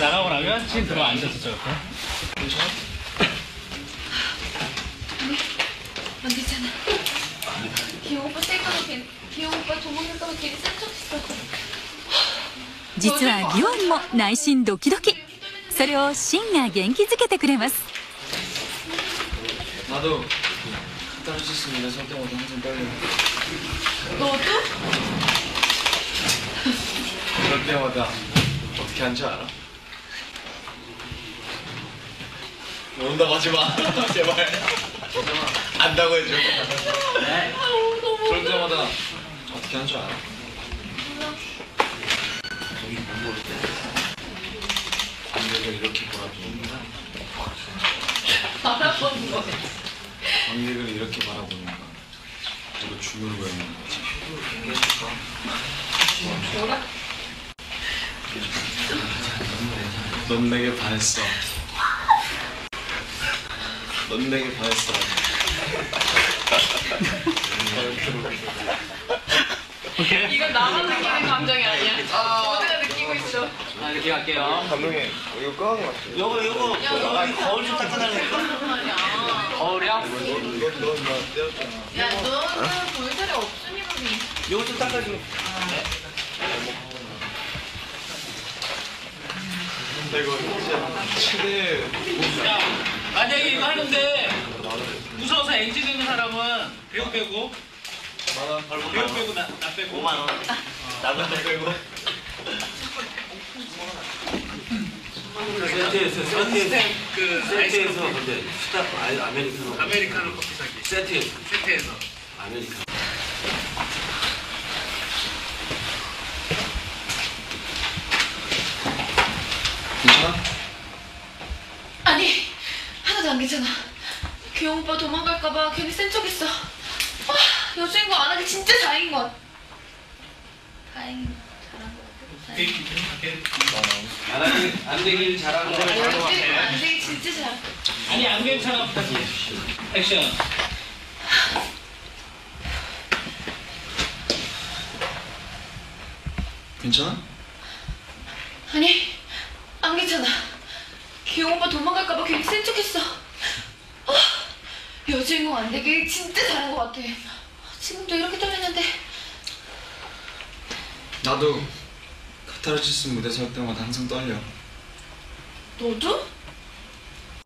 나가고 나면 지금 들어 앉아서 저 옆에. 안 되잖아. 기영 오빠 셀까봐 괜 기영 오빠 도망갈까봐 괜히 싼척했어. 実はギオンも内心ドキドキそれをシンが元気づけてくれます 그럴 때마다 어떻게 하는 줄 알아? 온다고 하지 마. 제발. 안다고 해줘. 너무. 그럴 때마다 어떻게 하는 줄 알아? 관객을 이렇게 바라보는 거야. 바라보는 거. 관객을 이렇게 바라보는 거야. 그리고 춤을 보이는 거지. 뭐라? 넌 내게 반했어. 넌 내게 반했어. 오케이. 이건 나만 느끼는 감정이 아니야. 모두가 느끼고 있어. 아, 이렇게 갈게요. 감독님, 이거 꺼는 것 같아. 요거, 요거. 야, 너 여기 거울 좀 말이야? 거울이야? 넌나 때렸잖아. 야, 너는 볼 자리 없으니. 요거 좀 닦아줘. 근데 이거 진짜 최대 야, 만약에 이거 하는데 무서워서 엔진 되는 사람은 배우 빼고? 만원 벌고 배우 빼고 나, 나 빼고? 5만 원. 나도 빼고. 세트에서 세트에서 그 세트에서 아이스커피 근데 스탑 아- 아메리카노. 아메리카노 커피 사기. 세트에서. 세트에서. 아메리카노 괜찮아? 아니, 하나도 안 괜찮아. 기영 오빠 도망갈까봐 괜히 센 척했어. 아, 여주인공 안 하기 진짜 다행인 것. 다행, 잘한 것 같아. 다행. 안 하기 안 되길 잘한 거 아, 여주인공 안 되기 진짜 잘. 아니 안 괜찮아 부탁해 액션 괜찮아? 아니, 안 괜찮아. 기영 오빠 도망갈까봐 괜히 센 척했어. 아, 여주인공 안 되길 진짜 잘한 것 같아. 지금도 이렇게 떨리는데. 나도 카타르시스 무대 설 때마다 항상 떨려. 너도?